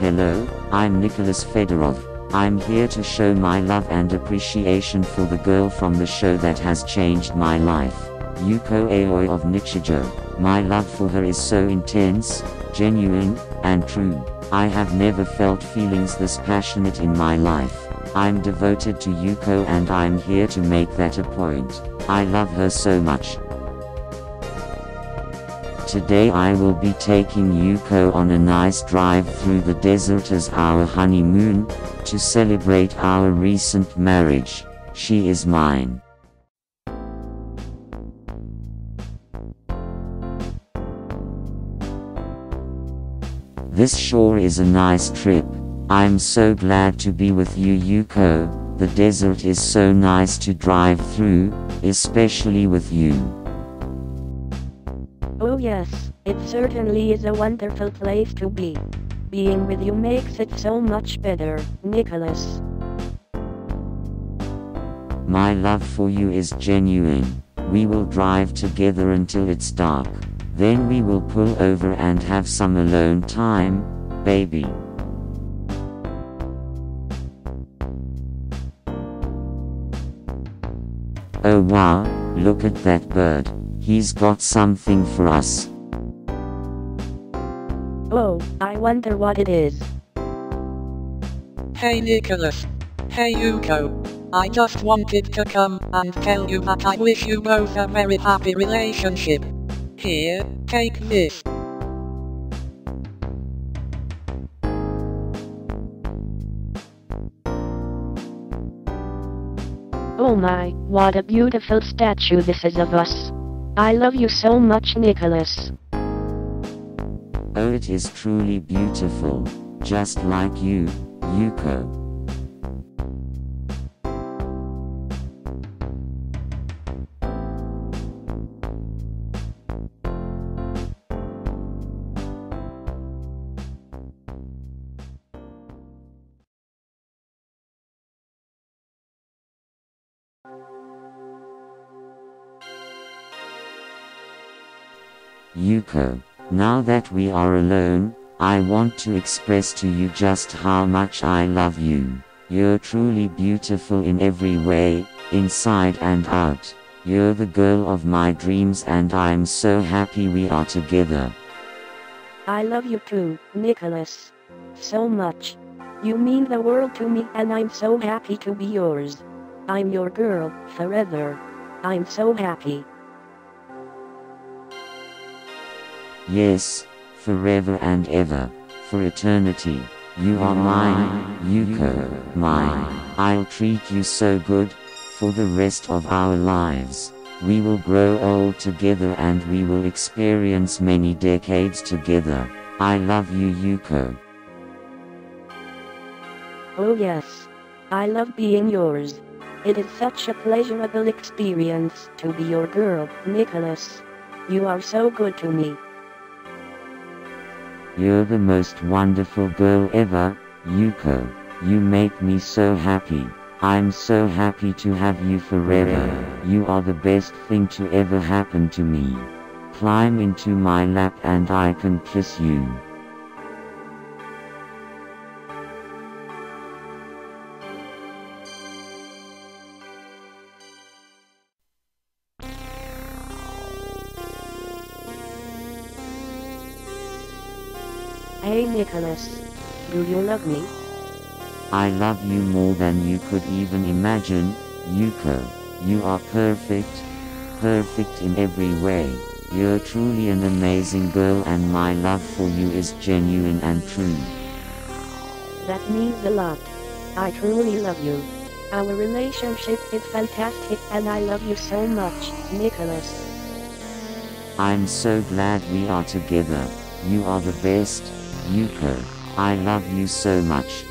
Hello, I'm Nicholas Fedorov. I'm here to show my love and appreciation for the girl from the show that has changed my life. Yuko Aioi of Nichijou. My love for her is so intense, genuine, and true. I have never felt feelings this passionate in my life. I'm devoted to Yuko and I'm here to make that a point. I love her so much. Today I will be taking Yuko on a nice drive through the desert as our honeymoon, to celebrate our recent marriage. She is mine. This sure is a nice trip. I'm so glad to be with you Yuko, the desert is so nice to drive through, especially with you. Oh yes, it certainly is a wonderful place to be. Being with you makes it so much better, Nicholas. My love for you is genuine. We will drive together until it's dark. Then we will pull over and have some alone time, baby. Oh wow, look at that bird. He's got something for us. Oh, I wonder what it is. Hey Nicholas. Hey Yuko. I just wanted to come and tell you that I wish you both a very happy relationship. Here, take this. Oh my, what a beautiful statue this is of us. I love you so much Nicholas. Oh, it is truly beautiful, just like you, Yuko. Yuko, now that we are alone, I want to express to you just how much I love you. You're truly beautiful in every way, inside and out. You're the girl of my dreams and I'm so happy we are together. I love you too, Nicholas. So much. You mean the world to me and I'm so happy to be yours. I'm your girl, forever. I'm so happy. Yes, forever and ever, for eternity. You are mine, Yuko, mine. I'll treat you so good, for the rest of our lives. We will grow old together and we will experience many decades together. I love you Yuko. Oh yes. I love being yours. It is such a pleasurable experience to be your girl, Nicholas. You are so good to me. You're the most wonderful girl ever, Yuko. You make me so happy. I'm so happy to have you forever. You are the best thing to ever happen to me. Climb into my lap and I can kiss you. Hey Nicholas. Do you love me? I love you more than you could even imagine, Yuko. You are perfect. Perfect in every way. You're truly an amazing girl and my love for you is genuine and true. That means a lot. I truly love you. Our relationship is fantastic and I love you so much, Nicholas. I'm so glad we are together. You are the best, Yuko. I love you so much.